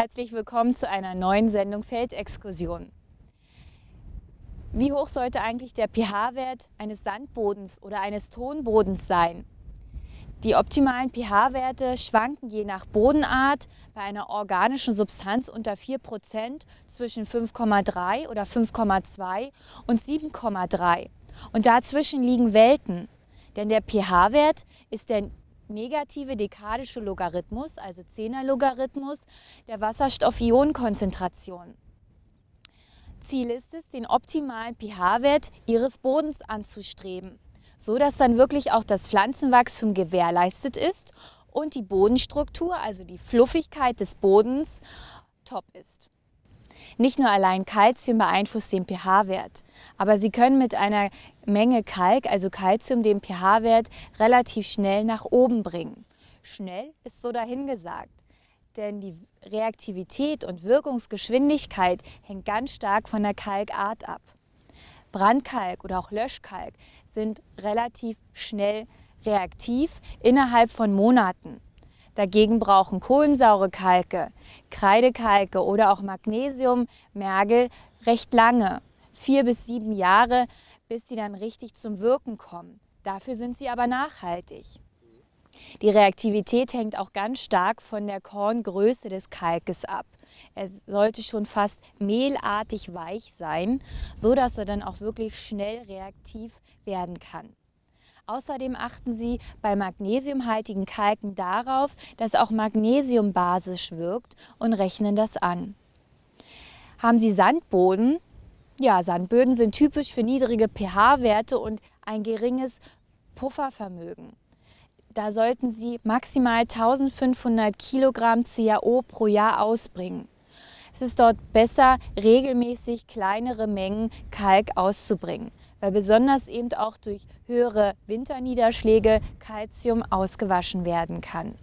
Herzlich willkommen zu einer neuen Sendung Feldexkursion. Wie hoch sollte eigentlich der pH-Wert eines Sandbodens oder eines Tonbodens sein? Die optimalen pH-Werte schwanken je nach Bodenart bei einer organischen Substanz unter 4% zwischen 5,3 oder 5,2 und 7,3. Und dazwischen liegen Welten. Denn der pH-Wert ist der negative dekadische Logarithmus, also 10er Logarithmus der Wasserstoff-Ionenkonzentration. Ziel ist es, den optimalen pH-Wert Ihres Bodens anzustreben, so dass dann wirklich auch das Pflanzenwachstum gewährleistet ist und die Bodenstruktur, also die Fluffigkeit des Bodens, top ist. Nicht nur allein Kalzium beeinflusst den pH-Wert, aber Sie können mit einer Menge Kalk, also Kalzium, den pH-Wert relativ schnell nach oben bringen. Schnell ist so dahingesagt, denn die Reaktivität und Wirkungsgeschwindigkeit hängt ganz stark von der Kalkart ab. Brandkalk oder auch Löschkalk sind relativ schnell reaktiv innerhalb von Monaten. Dagegen brauchen kohlensaure Kalke, Kreidekalke oder auch Magnesiummergel recht lange, vier bis sieben Jahre, bis sie dann richtig zum Wirken kommen. Dafür sind sie aber nachhaltig. Die Reaktivität hängt auch ganz stark von der Korngröße des Kalkes ab. Er sollte schon fast mehlartig weich sein, so dass er dann auch wirklich schnell reaktiv werden kann. Außerdem achten Sie bei magnesiumhaltigen Kalken darauf, dass auch Magnesium basisch wirkt und rechnen das an. Haben Sie Sandboden? Ja, Sandböden sind typisch für niedrige pH-Werte und ein geringes Puffervermögen. Da sollten Sie maximal 1500 Kilogramm CaO pro Jahr ausbringen. Es ist dort besser, regelmäßig kleinere Mengen Kalk auszubringen weil besonders eben auch durch höhere Winterniederschläge Kalzium ausgewaschen werden kann.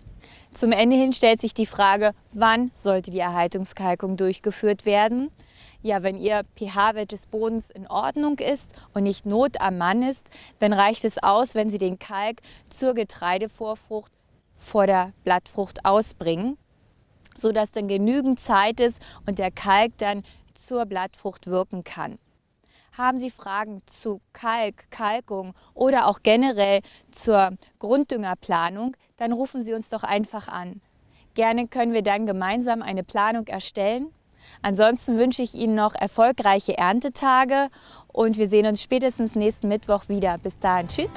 Zum Ende hin stellt sich die Frage, wann sollte die Erhaltungskalkung durchgeführt werden? Ja, wenn Ihr pH-Wert des Bodens in Ordnung ist und nicht Not am Mann ist, dann reicht es aus, wenn Sie den Kalk zur Getreidevorfrucht vor der Blattfrucht ausbringen, sodass dann genügend Zeit ist und der Kalk dann zur Blattfrucht wirken kann. Haben Sie Fragen zu Kalk, Kalkung oder auch generell zur Grunddüngerplanung, dann rufen Sie uns doch einfach an. Gerne können wir dann gemeinsam eine Planung erstellen. Ansonsten wünsche ich Ihnen noch erfolgreiche Erntetage und wir sehen uns spätestens nächsten Mittwoch wieder. Bis dahin, tschüss.